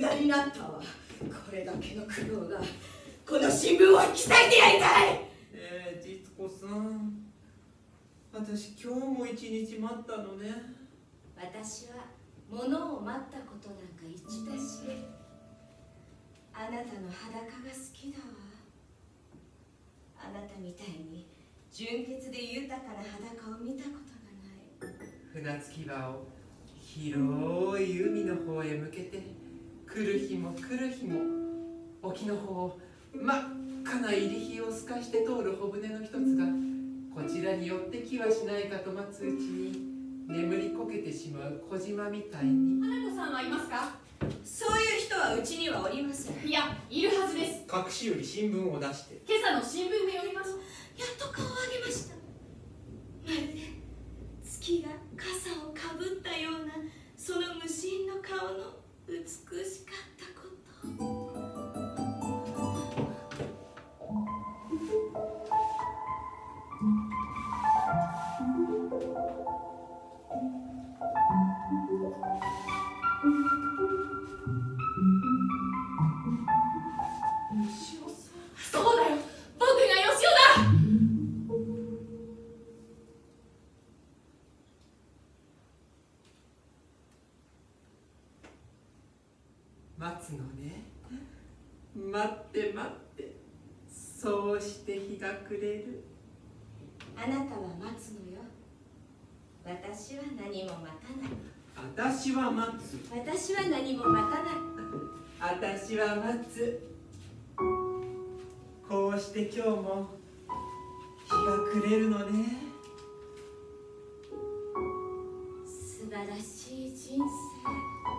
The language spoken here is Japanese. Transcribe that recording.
駄になったわ。これだけの苦労が。この新聞を引き裂いてやりたい。えー、実子さん。私今日も一日待ったのね。私は物を待ったことなんか一だし。あなたの裸が好きだわ。あなたみたいに純潔で豊かな裸を見たことがない。船着き場を広い海の方へ向けて来る日も来る日も沖の方を真っ赤な入り火を透かして通る小舟の一つがこちらに寄ってきはしないかと待つうちに眠りこけてしまう小島みたいに。花子さんはいますか？そういう人はうちにはおりません。いやいるはずです。隠しより新聞を出して。今朝の新聞で読みました。やっと顔待つのね。待って待って。そうして日が暮れる。あなたは待つのよ。私は何も待たない。私は待つ。私は何も待たない。私は待つ。こうして今日も日が暮れるのね。素晴らしい人生